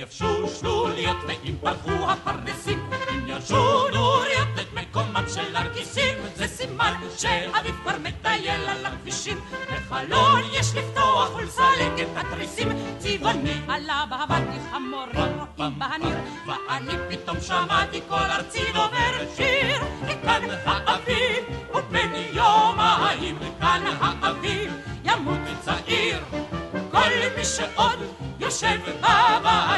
יבשו שלוליות ואם פרחו הפרדסים, אם ירשו נוריות את מקומם של הכיסים, זה סימן שאביב כבר מטייל על הכבישים. בחלון יש לפתוח ולסלק את התריסים, צבעוני עלה בהבתי חמורים רואים בהניר, ואני פתאום שמעתי כל ארצי דובר שיר, כאן האביב ובן יומיים, כאן האביב ימות צעיר. כל מי שעוד יושב בבית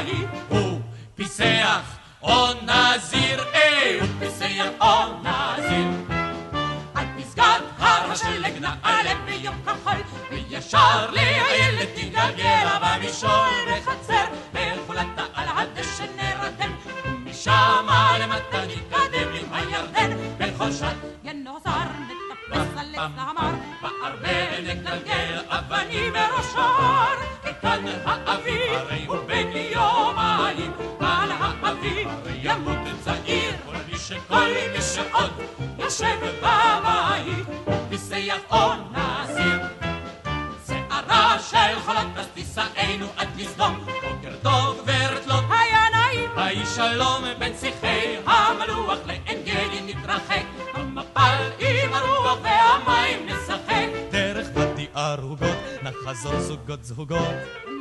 או נזיר, אה, הוא פיסח או נזיר. על פסגת הר השלג נעלה ביום כחול, וישר לאיילת תתגלגל במשעול בחצר, וחולתה על הדשא נרדם, ומשם למטה נתקדם עם הירדן, בכל שעת ינוזר על עץ המר, בערבה נגלגל אבנים מראשון, כי כאן האביב בן יומיים, כאן האביב ימות צעיר, כל מי שעוד יושב בבית, פיסח או נזיר. שערה של חולת אז תישאנו עד לסדום, בוקר טוב גברת לוט, היה נעים, היי שלום בין שיחי המלוח לעין גדי נתרחק, נחזור זוגות זוגות.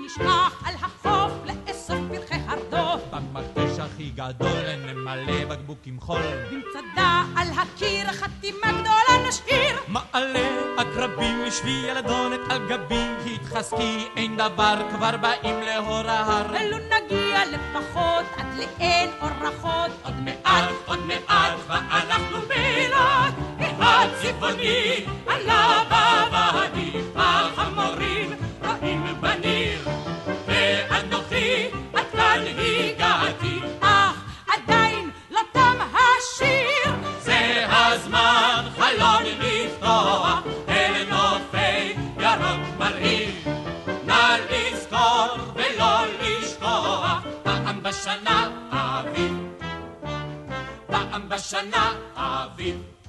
נשכח על החוף לאסוף פרחי הרדוף, במקדש הכי גדול נמלא בקבוקים חול. במצדה על הקיר חתימה גדולה נשאיר. מעלה עקרבים לשבי ילדונת על גבי, התחזקי אין דבר כבר באים לאור ההר. ולו נגיע לפחות עד לאין אורחות, עוד מעט, עוד מעט, ואנחנו באילת, הצבעוני עלה בוואדי, בשנה אביב. פעם בשנה אביב.